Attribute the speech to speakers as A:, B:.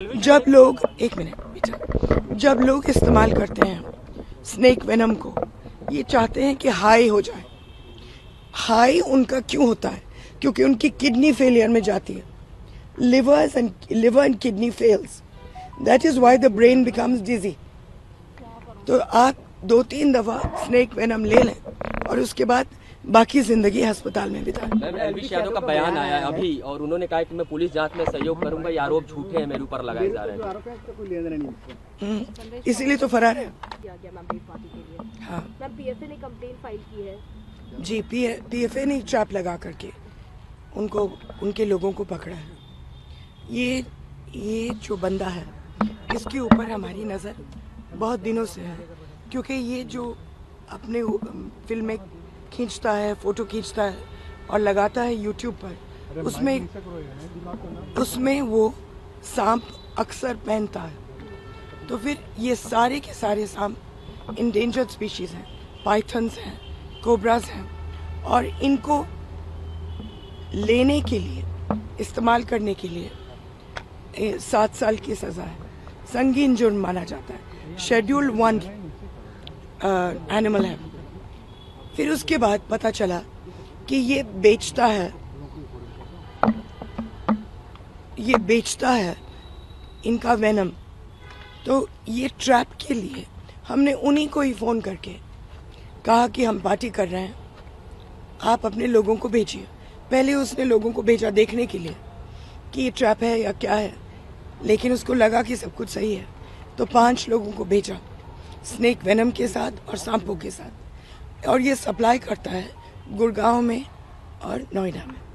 A: जब लोग, एक मिनट जब लोग इस्तेमाल करते हैं स्नेक वेनम को, ये चाहते हैं कि हाई हो जाए। हाई उनका क्यों होता है? क्योंकि उनकी किडनी फेलियर में जाती है। Livers and liver and kidney fails that is why the brain becomes dizzy तो आप दो तीन दफ़ा स्नेक वेनम ले लें और उसके बाद बाकी ज़िंदगी अस्पताल में बिताएँ
B: मैम एलविश यादव का बयान आया अभी और उन्होंने कहा कि मैं पुलिस जाँच में सहयोग करूँगा ये आरोप झूठे हैं मेरे ऊपर लगाए जा रहे हैं।
A: हम्म, इसीलिए तो फरार है। हाँ।
C: ने कंप्लेन फ़ाइल की है।
A: जी पी पीएफए ने ट्रैप लगा करके उनको उनके लोगों को पकड़ा है। ये ये जो बंदा है इसके ऊपर हमारी नज़र बहुत दिनों से है क्योंकि ये जो अपने फ़िल्में खींचता है फ़ोटो खींचता है और लगाता है यूट्यूब पर। उसमें उसमें वो सांप अक्सर पहनता है। तो फिर ये सारे के सारे सांप इंडेंजर्ड स्पीशीज हैं पाइथन्स हैं कोबराज हैं और इनको लेने के लिए इस्तेमाल करने के लिए सात साल की सज़ा है। संगीन जुर्म माना जाता है। शेड्यूल वन एनिमल है। फिर उसके बाद पता चला कि ये बेचता है। ये बेचता है इनका वैनम। तो ये ट्रैप के लिए हमने उन्हीं को ही फ़ोन करके कहा कि हम पार्टी कर रहे हैं। आप अपने लोगों को भेजिए। पहले उसने लोगों को भेजा देखने के लिए कि ये ट्रैप है या क्या है। लेकिन उसको लगा कि सब कुछ सही है। तो पाँच लोगों को भेजा। स्नेक वेनम के साथ और सांपों के साथ। और ये सप्लाई करता है गुड़गांव में और नोएडा में।